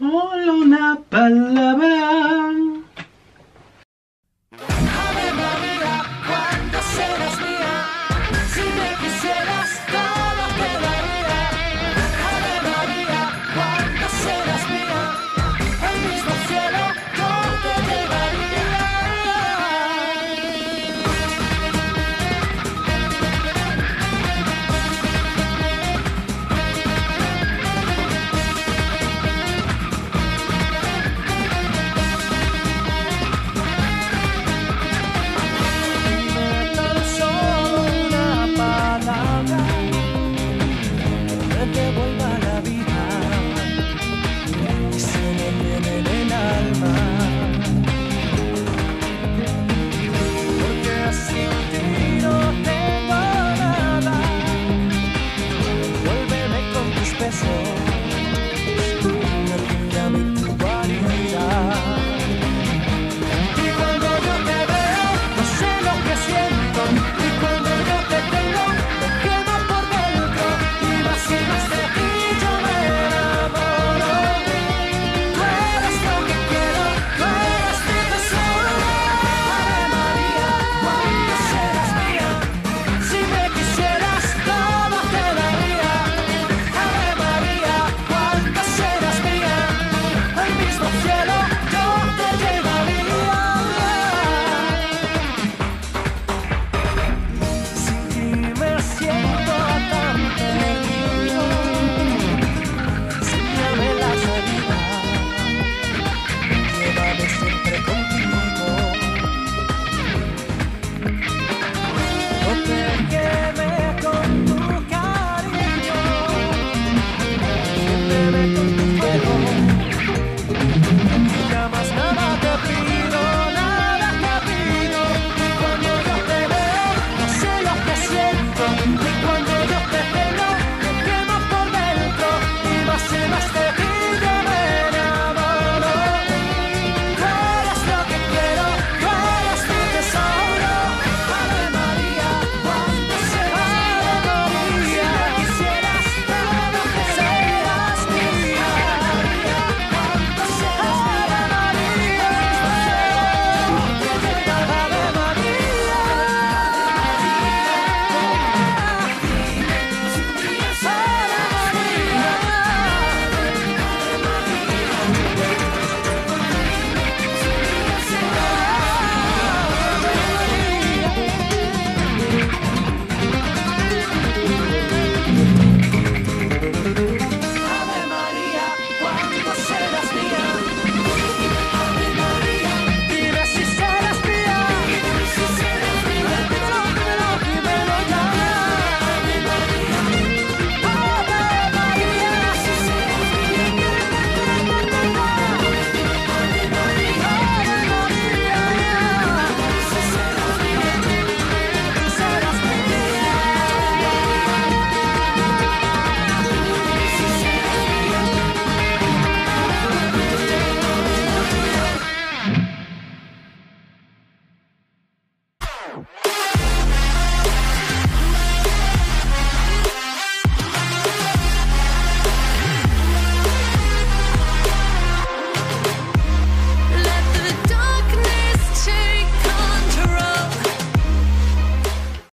Solo una palabra.